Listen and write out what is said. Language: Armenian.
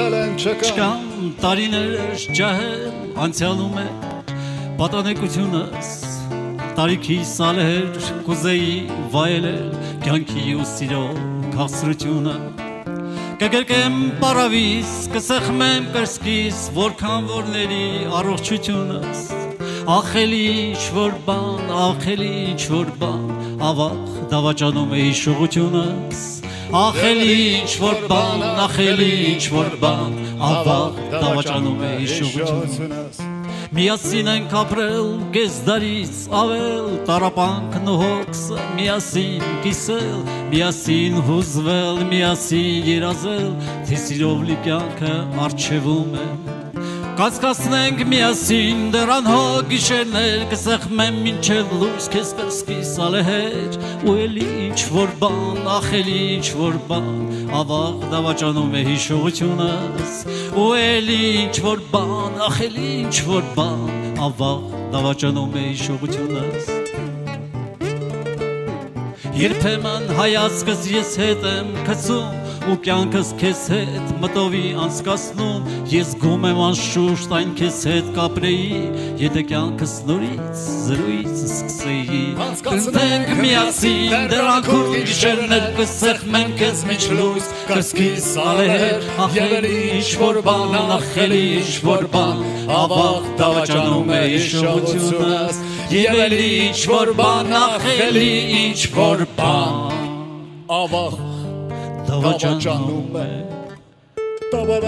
մնացել են չկան Չկան տարիներ ջահել անցյալում է պատանեկությունս Տարիքի սալեր կուզեի վայելել կյանքի ու սիրո քաղցրությունը Կգրկեմ պարավիս, կսեղմեմ կրսկիս, որքան որների առողջությունս Ախելի ինչ-որ բան, ախելի ինչ-որ բան, ավախ դավաճանում է հիշողությունս ախելի ինչ որ բան, ախելի ինչ որ բան, ավաղ դավաճանում է հիշողությունը։ Միասին ենք ապրել գեզդարից ավել տարապանքն ու հոգսը միասին կիսել միասին հուզվել միասին երազել թե սիրով լի կյանքը արჩევում է Կասկասնենք միասին դրան հո գիշերներ Կսեղմեմ մինչև լույս քեզ կրսկի սալեհեր Ու էլի ինչ որ բան, ախ էլի ինչ որ բան Ավաղ դավաճանում է հիշողությունս Ու էլի ինչ որ բան, ախ էլի ինչ որ բան Ավաղ դավաճանում է հիշողությունս Երբեմն հայացքս ես հետ եմ գցում ու կյանքս քեզ հետ մտովի անցկացնում ես գում եմ անշուշտ այն քեզ հետ կապրեի եթե կյանքս նորից զրույց սկսեի Կանցկացնենք միասին դրանքում գիշերներ կսեղ մենք քեզ միջ լույս կսկիս ալեր ախելի ինչ որ բան ախելի ինչ որ բան ավաղ դավաճանում է իշողությունս Եվ էլի ինչ որ բան ախելի ինչ որ բան ավաղ Tava cannume Tava